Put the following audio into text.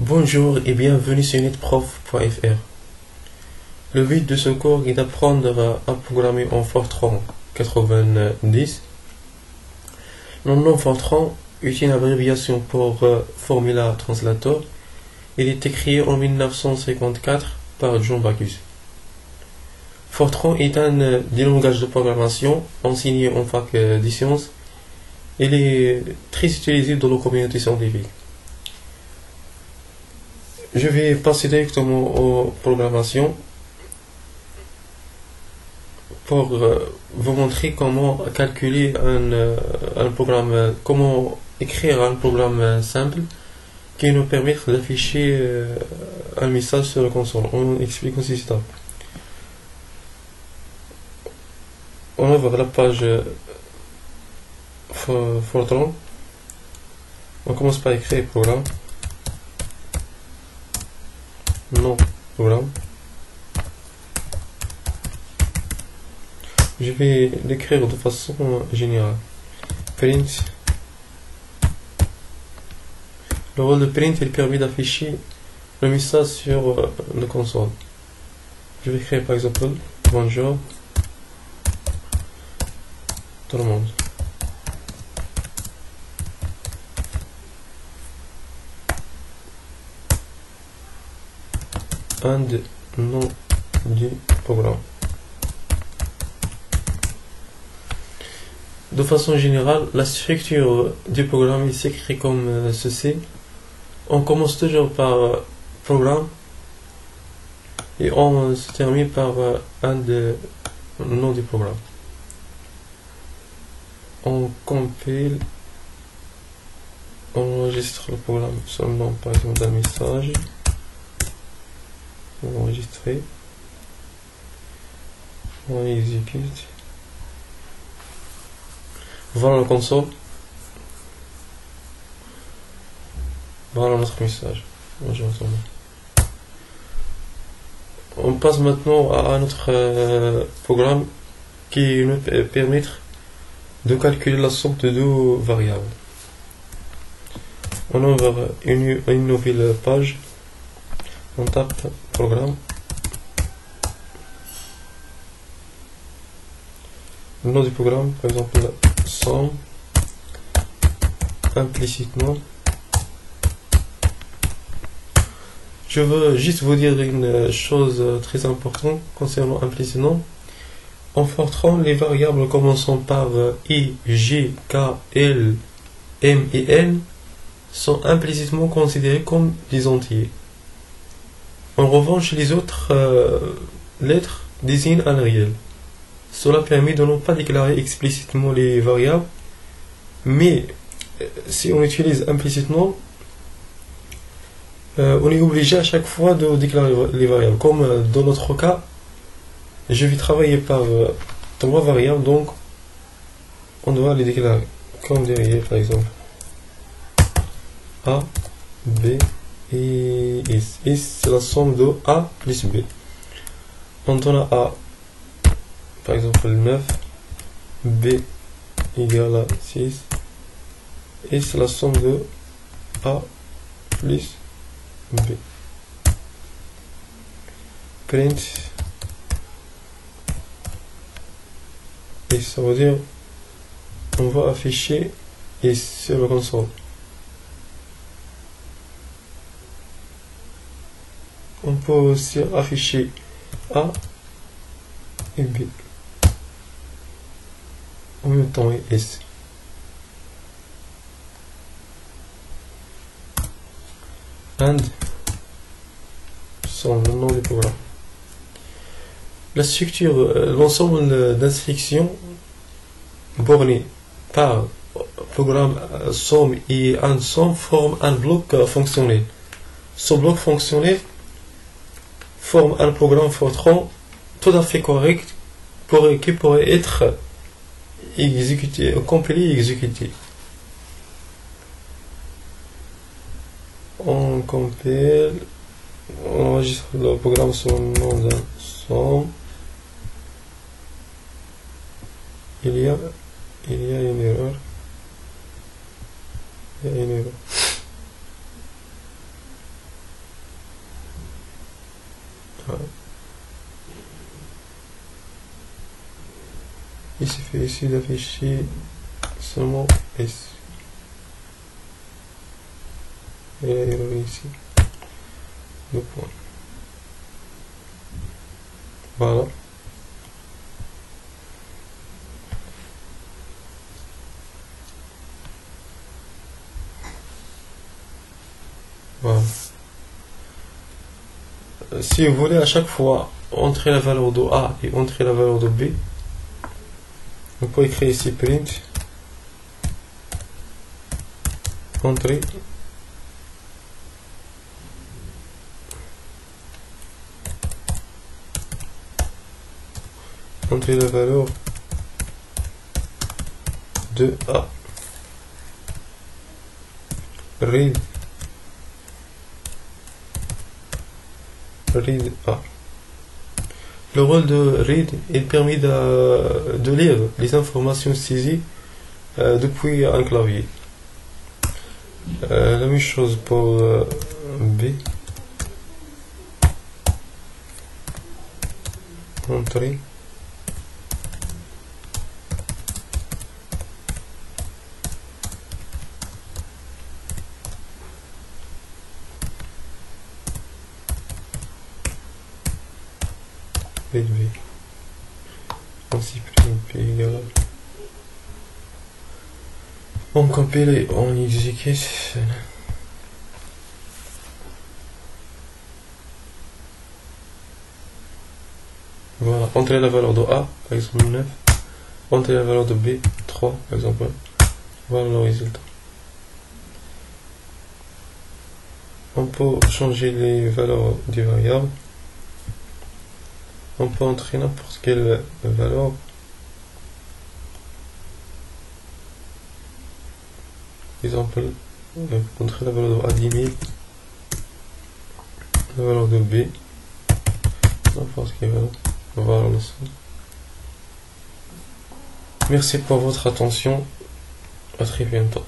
Bonjour et bienvenue sur netprof.fr. Le but de ce cours est d'apprendre à programmer en Fortran 90. Le nom Fortran est une abréviation pour euh, Formula Translator. Il est écrit en 1954 par John Bacchus. Fortran est un euh, des langages de programmation enseigné en fac euh, des sciences. Il est très utilisé dans la communauté scientifique. Je vais passer directement aux programmations pour euh, vous montrer comment calculer un, euh, un programme, comment écrire un programme simple qui nous permettre d'afficher euh, un message sur la console. On explique aussi ça. On ouvre la page For- Fortran. On commence par écrire programme. Non, programme. Je vais l'écrire de façon générale. Print. Le rôle de print, il permet d'afficher le message sur euh, le console. Je vais écrire par exemple bonjour tout le monde. Un des noms du programme. De façon générale, la structure du programme il s'écrit comme euh, ceci. On commence toujours par euh, programme et on se termine par euh, un des noms du programme. On compile, on enregistre le programme sur le nom par exemple d'un message. On enregistrer. On exécute. Voilà la console. Voilà notre message. Le. On passe maintenant à notre euh, programme qui nous per- permettre de calculer la somme de deux variables. On ouvre une nouvelle page. On tape programme. Le nom du programme, par exemple, somme implicitement. Je veux juste vous dire une chose très importante concernant implicitement. En Fortran, les variables commençant par i, j, k, l, m et n sont implicitement considérées comme des entiers. En revanche, les autres euh, lettres désignent un réel. Cela permet de ne pas déclarer explicitement les variables, mais euh, si on utilise implicitement, euh, on est obligé à chaque fois de déclarer les variables. Comme dans notre cas, je vais travailler par trois variables, donc on doit les déclarer. Comme derrière, par exemple, A, B et c'est la somme de A plus B. On donne à A par exemple 9 b égale à 6 et c'est la somme de a plus b. Print. Et ça veut dire on va afficher et sur le console on peut aussi afficher a et b en même temps et S. And sont le nom du programme. La structure, euh, l'ensemble d'instructions bornées par programme euh, somme et un somme forme un bloc euh, fonctionnel. Ce bloc fonctionnel forme un programme Fortran tout à fait correct pour, qui pourrait être exécuté, compilé et exécuté. On compile, on enregistre le programme sur le nom d'un somme. Il y a, il y a une erreur. Il y a une erreur. Suffit ici d'afficher seulement ici. Et ici. Voilà. Voilà. Si vous voulez à chaque fois entrer la valeur de A et entrer la valeur de B, vous pouvez écrire ici print. Entrée entrer la valeur de A. Read. Read A le rôle de read est permis de, de lire les informations saisies euh, depuis un clavier. Euh, la même chose pour euh, B. Entrée. On compile et on exécute. Voilà, entrer la valeur de A, par exemple 9. Entrer la valeur de B, 3, par exemple. Voilà le résultat. On peut changer les valeurs des variables on peut entrer n'importe quelle valeur. Exemple peut entrer la valeur de A 10 000 la valeur de B n'importe quelle valeur. On va l'ensemble. Merci pour votre attention. À très bientôt